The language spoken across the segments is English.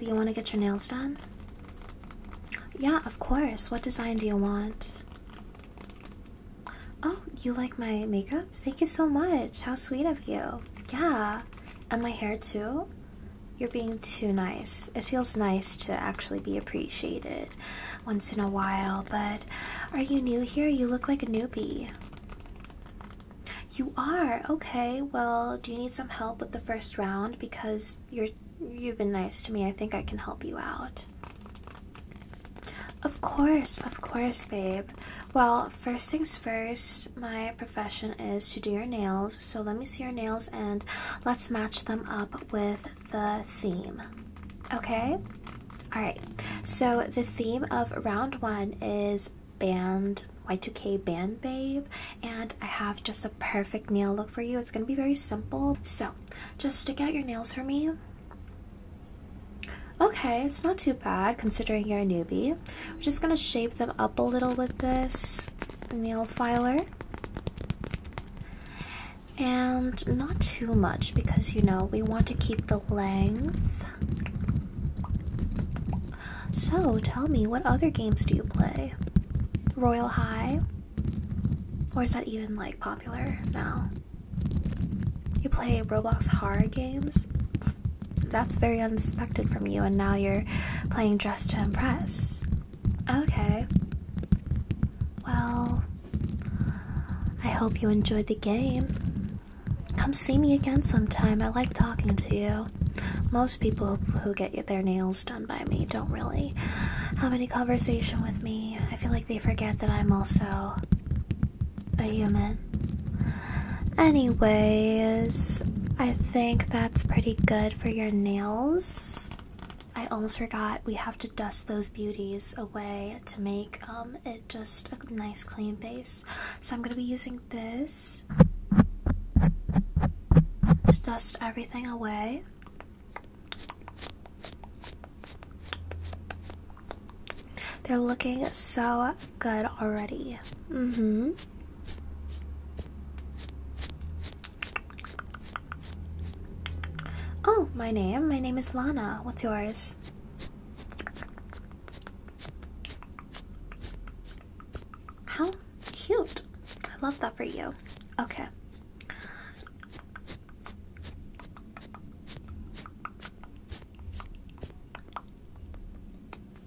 You want to get your nails done? Yeah, of course. What design do you want? Oh, you like my makeup? Thank you so much. How sweet of you. Yeah. And my hair too? You're being too nice. It feels nice to actually be appreciated once in a while, but are you new here? You look like a newbie. You are? Okay, well, do you need some help with the first round? Because you're you've been nice to me. I think I can help you out. Of course, of course, babe. Well, first things first, my profession is to do your nails. So let me see your nails and let's match them up with the theme. Okay? Alright, so the theme of round one is band Y2K band babe and I have just a perfect nail look for you. It's gonna be very simple. So just stick out your nails for me. Okay, it's not too bad considering you're a newbie. We're just gonna shape them up a little with this nail filer. And not too much because you know we want to keep the length. So tell me, what other games do you play? Royale High? Or is that even like popular now? You play Roblox horror games? That's very unexpected from you, and now you're playing Dress to Impress. Okay. Well, I hope you enjoyed the game. Come see me again sometime. I like talking to you. Most people who get their nails done by me don't really have any conversation with me. I feel like they forget that I'm also a human. Anyways, I think that's pretty good for your nails. I almost forgot we have to dust those beauties away to make um, it just a nice clean base. So I'm going to be using this to dust everything away. They're looking so good already. Mm-hmm. Oh, my name? My name is Lana. What's yours? How cute. I love that for you. Okay.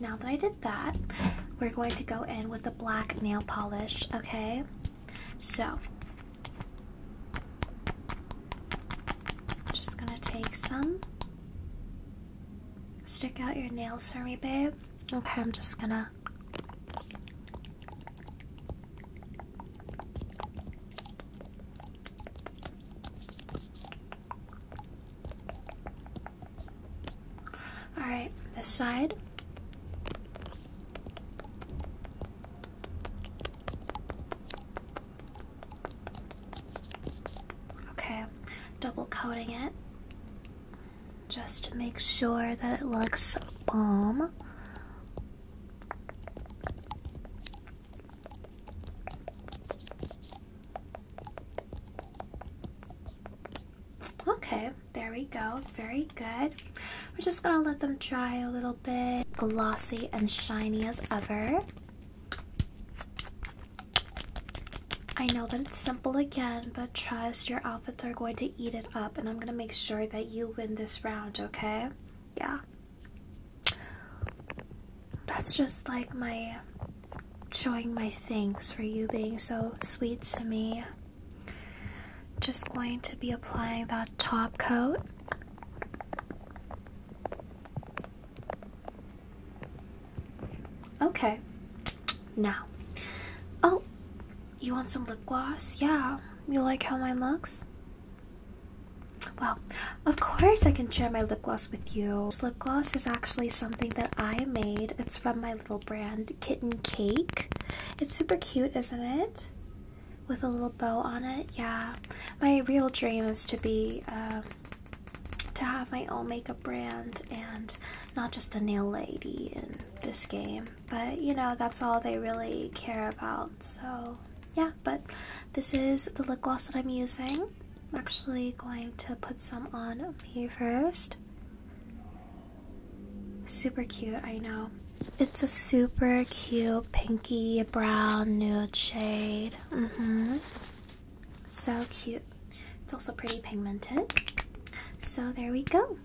Now that I did that, we're going to go in with the black nail polish, okay? So, some. Stick out your nails for me, babe. Okay, I'm just gonna. Alright, this side. Okay, double coating it just to make sure that it looks bomb. Okay, there we go. Very good. We're just gonna let them dry a little bit. Glossy and shiny as ever. I know that it's simple again, but trust your outfits are going to eat it up, and I'm gonna make sure that you win this round, okay? Yeah. That's just like my showing my thanks for you being so sweet to me. Just going to be applying that top coat. Okay. Now, you want some lip gloss? Yeah. You like how mine looks? Well, of course I can share my lip gloss with you. This lip gloss is actually something that I made. It's from my little brand, Kitten Cake. It's super cute, isn't it? With a little bow on it. Yeah. My real dream is to be, um, to have my own makeup brand and not just a nail lady in this game. But, you know, that's all they really care about. So, yeah, but this is the lip gloss that I'm using. I'm actually going to put some on me first. Super cute, I know. It's a super cute pinky brown nude shade. Mm-hmm. So cute. It's also pretty pigmented. So there we go.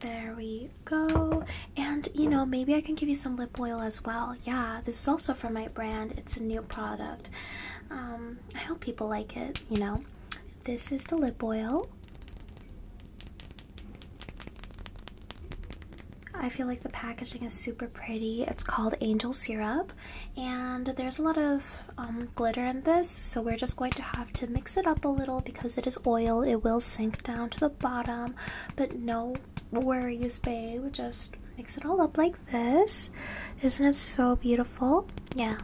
There we go. And you know, maybe I can give you some lip oil as well. Yeah, this is also from my brand. It's a new product. Um, I hope people like it, you know. This is the lip oil. I feel like the packaging is super pretty. It's called Angel Syrup, and there's a lot of um, glitter in this, so we're just going to have to mix it up a little because it is oil. It will sink down to the bottom, but no worries, babe. Just mix it all up like this. Isn't it so beautiful? Yeah.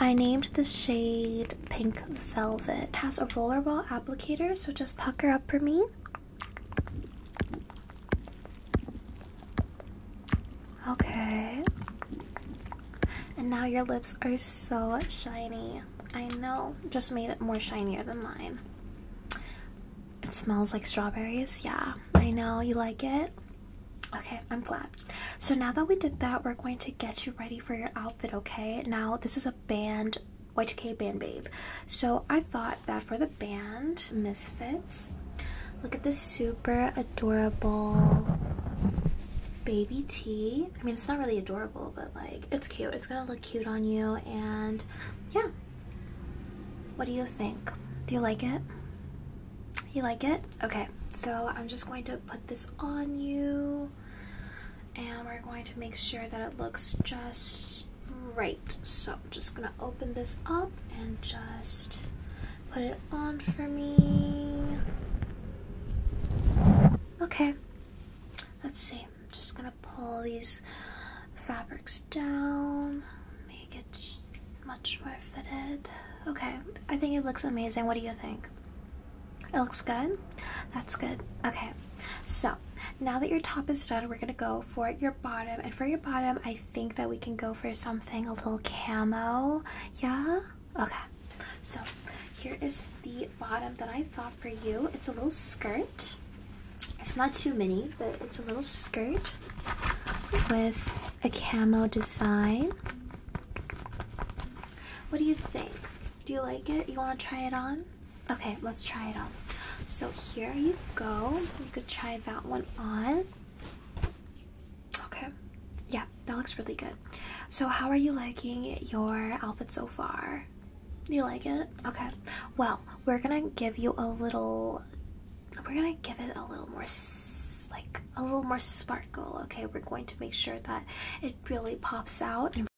I named this shade Pink Velvet. It has a rollerball applicator, so just pucker up for me. Okay. And now your lips are so shiny. I know, just made it more shinier than mine. It smells like strawberries. Yeah, I know. You like it? Okay, I'm glad. So now that we did that, we're going to get you ready for your outfit, okay? Now, this is a band, Y2K band babe. So I thought that for the band, Misfits, look at this super adorable baby tee. I mean, it's not really adorable, but like, it's cute. It's gonna look cute on you, and yeah. What do you think? Do you like it? You like it? Okay, so I'm just going to put this on you, and we're going to make sure that it looks just right. So I'm just gonna open this up and just put it on for me. Okay, let's see I'm just gonna pull these fabrics down, make it much more fitted. Okay, I think it looks amazing. What do you think? It looks good? That's good. Okay, so now that your top is done, we're gonna go for your bottom. And for your bottom, I think that we can go for something a little camo. Yeah? Okay, so here is the bottom that I thought for you. It's a little skirt. It's not too mini, but it's a little skirt with a camo design. What do you think? Do you like it? You want to try it on? Okay, let's try it on. So here you go. You could try that one on. Okay. Yeah, that looks really good. So how are you liking your outfit so far? You like it? Okay. Well, we're gonna give you a little we're gonna give it a little more like a little more sparkle okay we're going to make sure that it really pops out and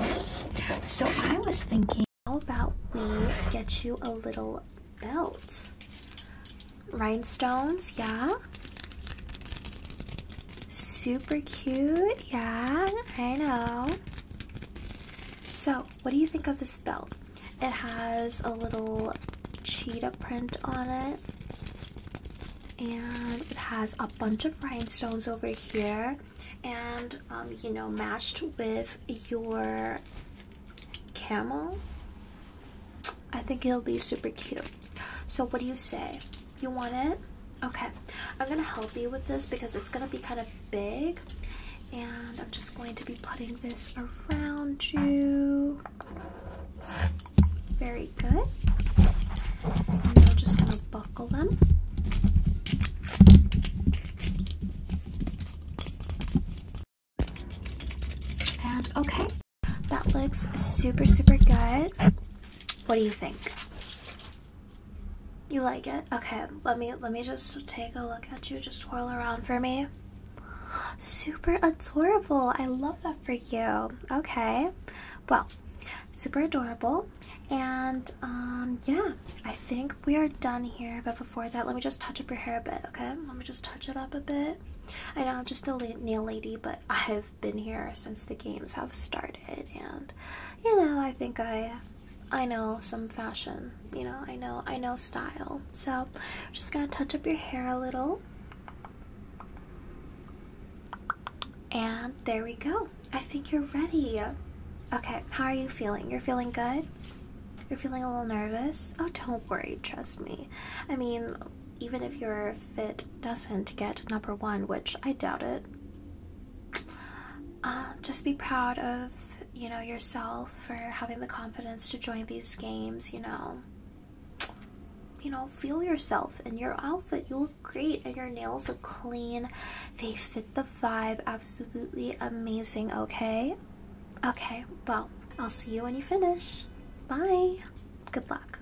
else so i was thinking how about we get you a little belt? Rhinestones yeah. Super cute yeah i know. So what do you think of this belt? It has a little cheetah print on it and it has a bunch of rhinestones over here and um, you know matched with your camo I think it'll be super cute. So what do you say? You want it? Okay. I'm gonna help you with this because it's gonna be kind of big. And I'm just going to be putting this around you. Very good. And we're just gonna buckle them. And Okay, that looks super, super good. What do you think? You like it? Okay, let me let me just take a look at you. Just twirl around for me. Super adorable. I love that for you. Okay. Well, super adorable. And um yeah, I think we are done here. But before that, let me just touch up your hair a bit, okay? Let me just touch it up a bit. I know I'm just a nail lady, but I've been here since the games have started, and you know, I think I I know some fashion. You know, I know I know style. So I'm just gonna touch up your hair a little. And there we go. I think you're ready. Okay, how are you feeling? You're feeling good? You're feeling a little nervous? Oh, don't worry, trust me. I mean, even if your fit doesn't get number one, which I doubt it, uh, just be proud of you know yourself for having the confidence to join these games. You know, you know, feel yourself in your outfit. You look great, and your nails look clean. They fit the vibe. Absolutely amazing. Okay. Okay. Well, I'll see you when you finish. Bye. Good luck.